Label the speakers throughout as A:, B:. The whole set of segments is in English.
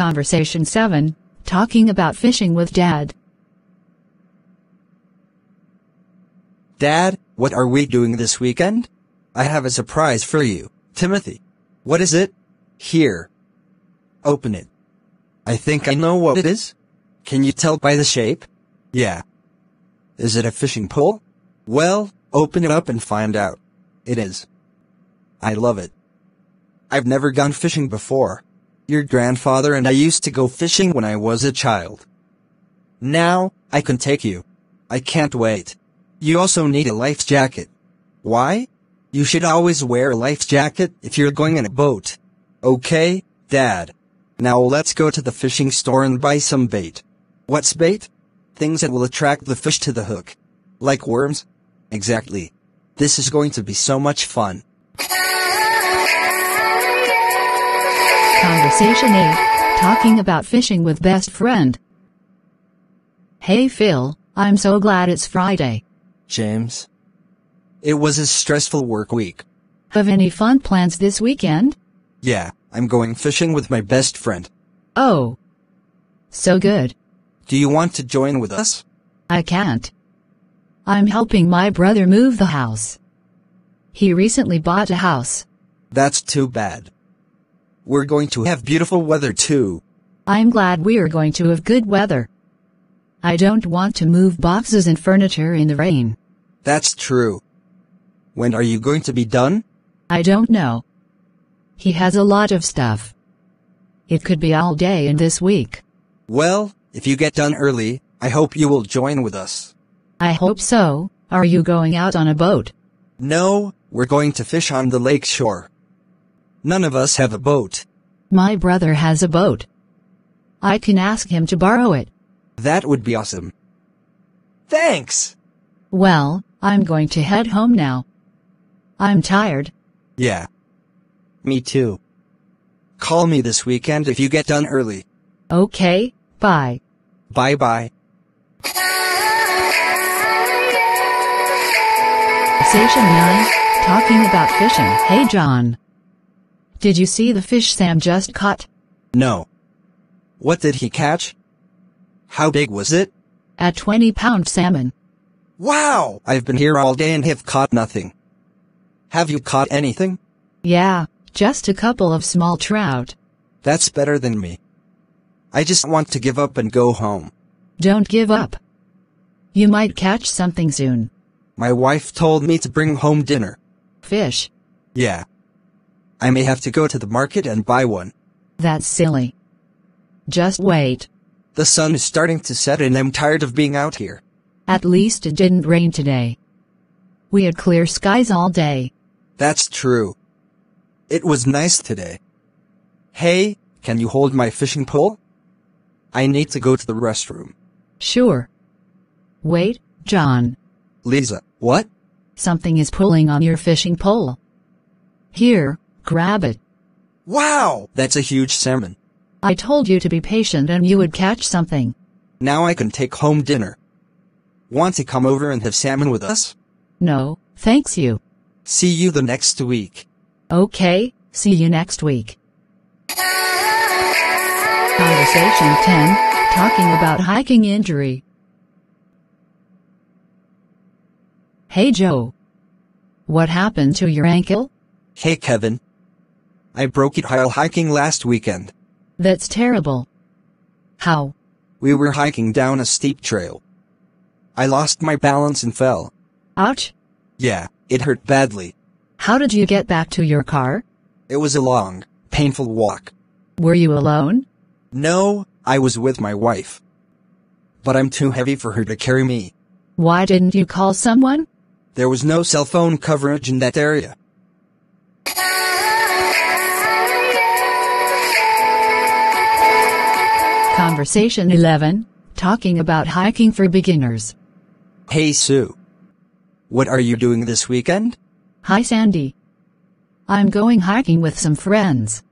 A: Conversation 7 Talking about fishing with Dad.
B: Dad, what are we doing this weekend? I have a surprise for you, Timothy. What is it? Here. Open it. I think I know what it is. Can you tell by the shape? Yeah. Is it a fishing pole? Well, open it up and find out. It is. I love it. I've never gone fishing before. Your grandfather and I used to go fishing when I was a child. Now, I can take you. I can't wait. You also need a life jacket. Why? You should always wear a life jacket if you're going in a boat. Okay, Dad. Now let's go to the fishing store and buy some bait. What's bait? Things that will attract the fish to the hook. Like worms? Exactly. This is going to be so much fun.
A: Conversation 8 Talking about fishing with best friend. Hey Phil, I'm so glad it's Friday.
B: James. It was a stressful work week.
A: Have any fun plans this weekend?
B: Yeah, I'm going fishing with my best friend.
A: Oh. So good.
B: Do you want to join with us?
A: I can't. I'm helping my brother move the house. He recently bought a house.
B: That's too bad. We're going to have beautiful weather too.
A: I'm glad we are going to have good weather. I don't want to move boxes and furniture in the rain.
B: That's true. When are you going to be done?
A: I don't know. He has a lot of stuff. It could be all day in this week.
B: Well, if you get done early, I hope you will join with us.
A: I hope so. Are you going out on a boat?
B: No, we're going to fish on the lake shore. None of us have a boat.
A: My brother has a boat. I can ask him to borrow it.
B: That would be awesome. Thanks!
A: Well, I'm going to head home now. I'm tired.
B: Yeah. Me too. Call me this weekend if you get done early.
A: Okay, bye.
B: Bye bye.
A: Station 9, talking about fishing. Hey John. Did you see the fish Sam just caught?
B: No. What did he catch? How big was it?
A: A 20 pound salmon.
B: Wow! I've been here all day and have caught nothing. Have you caught anything?
A: Yeah, just a couple of small trout.
B: That's better than me. I just want to give up and go home.
A: Don't give up. You might catch something soon.
B: My wife told me to bring home dinner.
A: Fish.
B: Yeah. I may have to go to the market and buy one.
A: That's silly. Just wait.
B: The sun is starting to set and I'm tired of being out here.
A: At least it didn't rain today. We had clear skies all day.
B: That's true. It was nice today. Hey, can you hold my fishing pole? I need to go to the restroom.
A: Sure. Wait, John.
B: Lisa, what?
A: Something is pulling on your fishing pole. Here, grab it.
B: Wow! That's a huge salmon.
A: I told you to be patient and you would catch something.
B: Now I can take home dinner. Want to come over and have salmon with us?
A: No, thanks you.
B: See you the next week.
A: Okay, see you next week. Conversation 10 Talking about hiking injury. Hey Joe. What happened to your ankle?
B: Hey Kevin. I broke it while hiking last weekend.
A: That's terrible. How?
B: We were hiking down a steep trail. I lost my balance and fell.
A: Ouch.
B: Yeah, it hurt badly.
A: How did you get back to your car?
B: It was a long, painful walk.
A: Were you alone?
B: No, I was with my wife. But I'm too heavy for her to carry me.
A: Why didn't you call someone?
B: There was no cell phone coverage in that area.
A: Conversation 11 Talking about hiking for beginners.
B: Hey Sue. What are you doing this weekend?
A: Hi Sandy. I'm going hiking with some friends.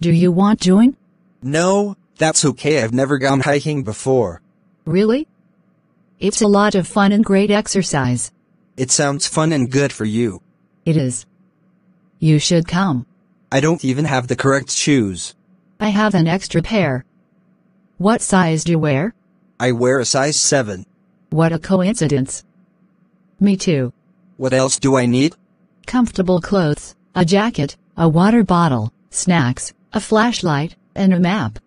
A: Do you want to join?
B: No, that's okay. I've never gone hiking before.
A: Really? It's a lot of fun and great exercise.
B: It sounds fun and good for you.
A: It is. You should come.
B: I don't even have the correct shoes.
A: I have an extra pair. What size do you wear?
B: I wear a size 7.
A: What a coincidence. Me too.
B: What else do I need?
A: Comfortable clothes, a jacket, a water bottle, snacks, a flashlight, and a map.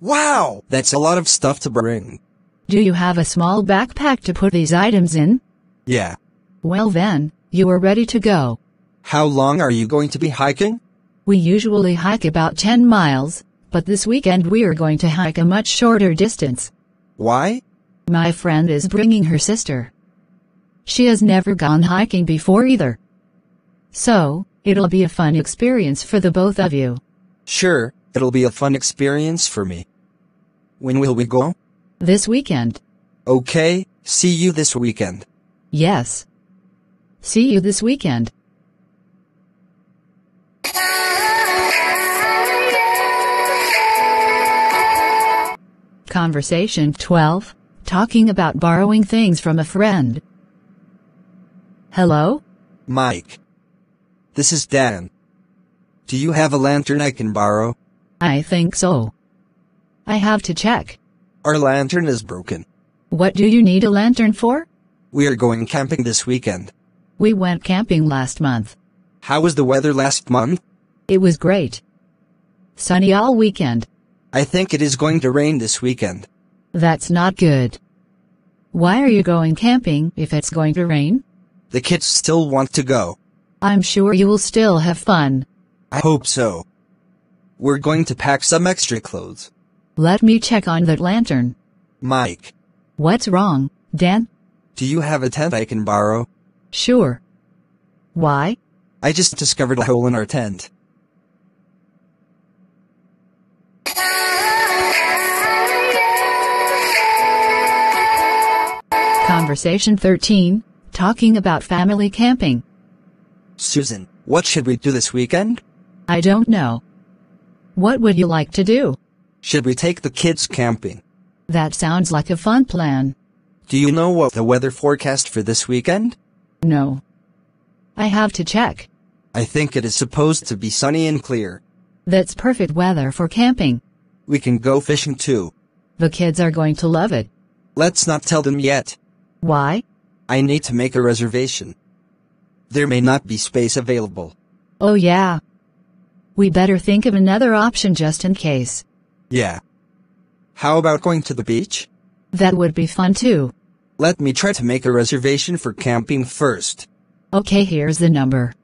B: Wow! That's a lot of stuff to bring.
A: Do you have a small backpack to put these items in?
B: Yeah.
A: Well then, you are ready to go.
B: How long are you going to be hiking?
A: We usually hike about 10 miles, but this weekend we are going to hike a much shorter distance.
B: Why?
A: My friend is bringing her sister. She has never gone hiking before either. So, it'll be a fun experience for the both of you.
B: Sure, it'll be a fun experience for me. When will we go?
A: This weekend.
B: Okay, see you this weekend.
A: Yes. See you this weekend. Conversation 12. Talking about borrowing things from a friend. Hello?
B: Mike. This is Dan. Do you have a lantern I can borrow?
A: I think so. I have to check.
B: Our lantern is broken.
A: What do you need a lantern for?
B: We are going camping this weekend.
A: We went camping last month.
B: How was the weather last month?
A: It was great. Sunny all weekend.
B: I think it is going to rain this weekend.
A: That's not good. Why are you going camping if it's going to rain?
B: The kids still want to go.
A: I'm sure you will still have fun.
B: I hope so. We're going to pack some extra clothes.
A: Let me check on that lantern.
B: Mike,
A: What's wrong, Dan?
B: do you have a tent I can borrow?
A: Sure. Why?
B: I just discovered a hole in our tent.
A: Conversation 13. Talking about family camping.
B: Susan, what should we do this weekend?
A: I don't know. What would you like to do?
B: Should we take the kids camping?
A: That sounds like a fun plan.
B: Do you know what the weather forecast for this weekend?
A: No. I have to check.
B: I think it is supposed to be sunny and clear.
A: That's perfect weather for camping.
B: We can go fishing too.
A: The kids are going to love it.
B: Let's not tell them yet.
A: Why?
B: I need to make a reservation. There may not be space available.
A: Oh yeah. We better think of another option just in case.
B: Yeah. How about going to the beach?
A: That would be fun too.
B: Let me try to make a reservation for camping first.
A: Okay, here's the number.